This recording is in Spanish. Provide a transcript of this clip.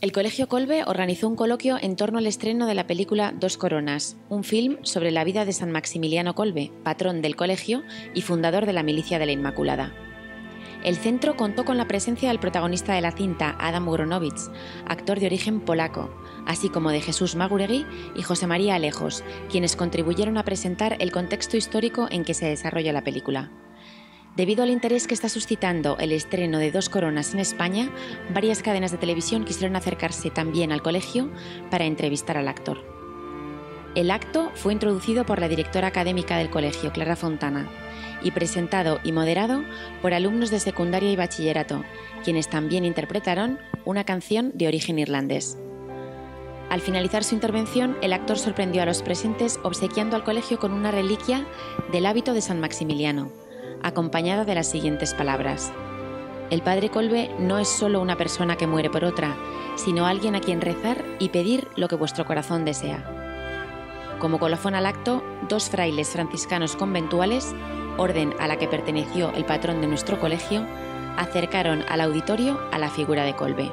El Colegio Colbe organizó un coloquio en torno al estreno de la película Dos Coronas, un film sobre la vida de San Maximiliano Colbe, patrón del colegio y fundador de la Milicia de la Inmaculada. El centro contó con la presencia del protagonista de la cinta, Adam Gronowicz, actor de origen polaco, así como de Jesús Maguregui y José María Alejos, quienes contribuyeron a presentar el contexto histórico en que se desarrolla la película. Debido al interés que está suscitando el estreno de Dos Coronas en España, varias cadenas de televisión quisieron acercarse también al colegio para entrevistar al actor. El acto fue introducido por la directora académica del colegio, Clara Fontana, y presentado y moderado por alumnos de secundaria y bachillerato, quienes también interpretaron una canción de origen irlandés. Al finalizar su intervención, el actor sorprendió a los presentes obsequiando al colegio con una reliquia del hábito de San Maximiliano, acompañada de las siguientes palabras. El padre Colbe no es solo una persona que muere por otra, sino alguien a quien rezar y pedir lo que vuestro corazón desea. Como colofón al acto, dos frailes franciscanos conventuales, orden a la que perteneció el patrón de nuestro colegio, acercaron al auditorio a la figura de Colbe.